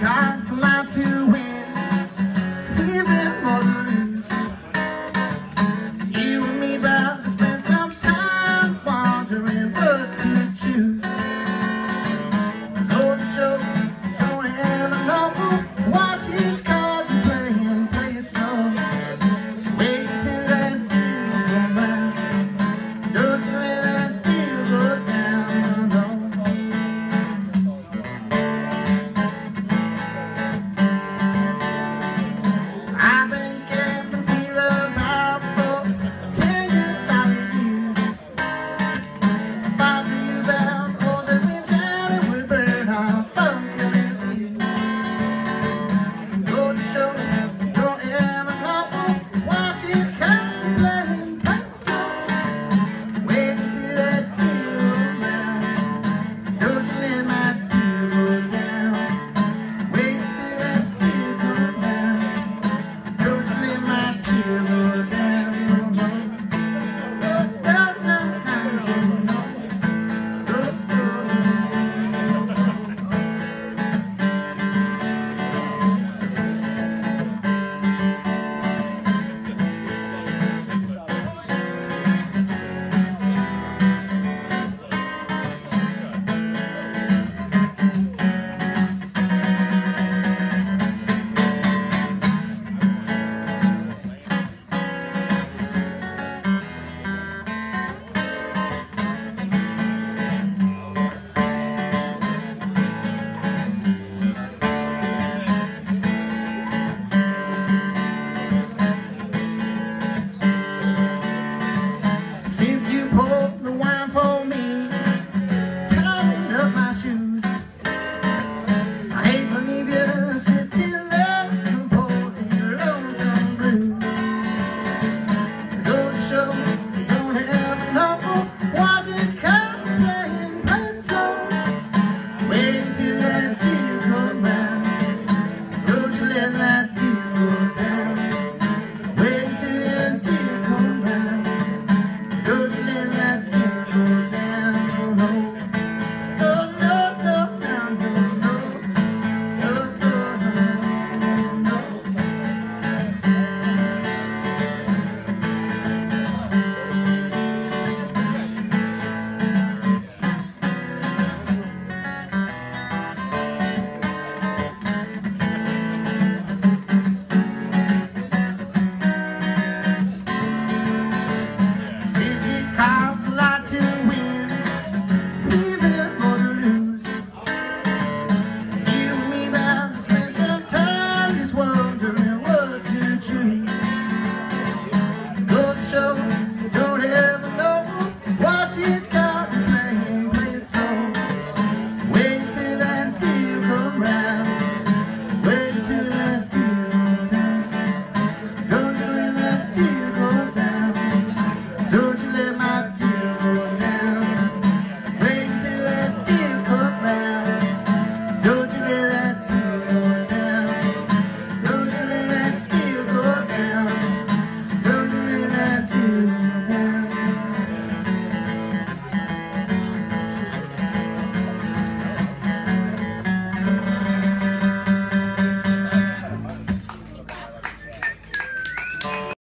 castle out to in there.